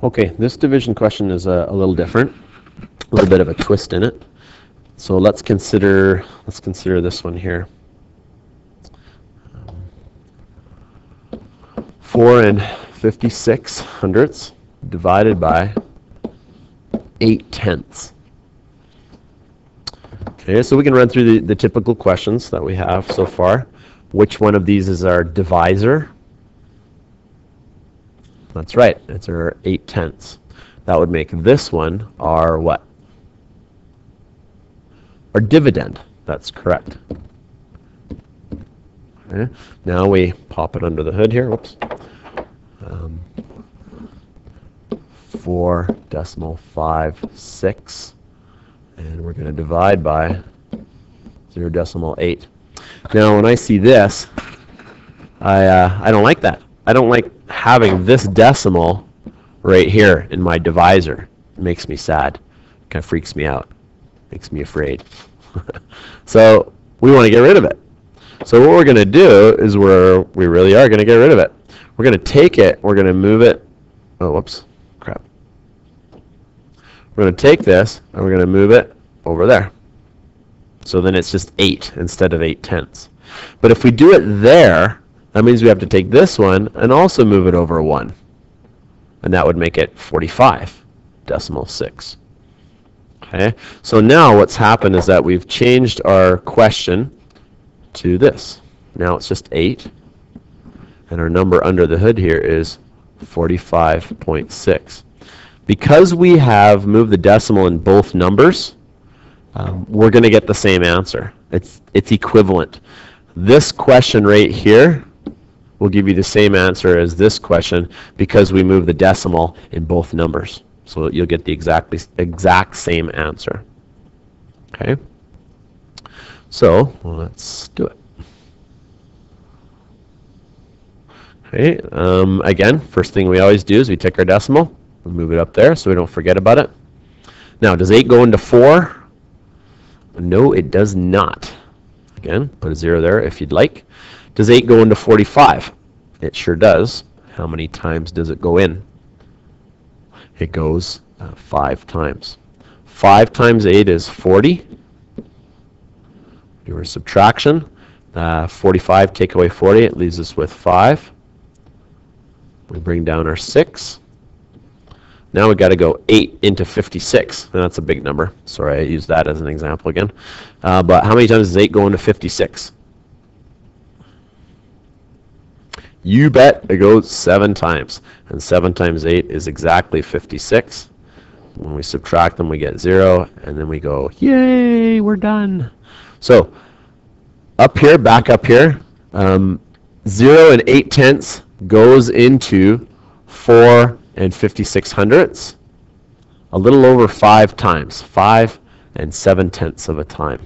Okay, this division question is a, a little different, a little bit of a twist in it. So let's consider let's consider this one here. Four and fifty-six hundredths divided by eight tenths. Okay, so we can run through the, the typical questions that we have so far. Which one of these is our divisor? That's right, it's our 8 tenths. That would make this one our what? Our dividend. That's correct. Okay. Now we pop it under the hood here. Whoops. Um, 4 decimal 5 6 and we're going to divide by 0 decimal 8. Now when I see this, I, uh, I don't like that. I don't like having this decimal right here in my divisor. It makes me sad. Kind of freaks me out. Makes me afraid. so we want to get rid of it. So what we're going to do is we're, we really are going to get rid of it. We're going to take it, we're going to move it. Oh, whoops. Crap. We're going to take this and we're going to move it over there. So then it's just 8 instead of 8 tenths. But if we do it there, that means we have to take this one and also move it over 1. And that would make it 45 decimal 6. Okay, so now what's happened is that we've changed our question to this. Now it's just 8. And our number under the hood here is 45.6. Because we have moved the decimal in both numbers, um, we're going to get the same answer. It's, it's equivalent. This question right here will give you the same answer as this question because we move the decimal in both numbers. So you'll get the exact, exact same answer. Okay? So let's do it. Okay, um, again, first thing we always do is we take our decimal, we move it up there so we don't forget about it. Now, does 8 go into 4? No, it does not. Again, put a 0 there if you'd like. Does 8 go into 45? It sure does. How many times does it go in? It goes uh, 5 times. 5 times 8 is 40. Do a subtraction. Uh, 45 take away 40, it leaves us with 5. We bring down our 6. Now we've got to go 8 into 56. And that's a big number. Sorry, I used that as an example again. Uh, but how many times does 8 go into 56? You bet it goes 7 times. And 7 times 8 is exactly 56. When we subtract them, we get 0. And then we go, yay, we're done. So up here, back up here, um, 0 and 8 tenths goes into 4 and 56 hundredths, a little over five times, five and seven tenths of a time.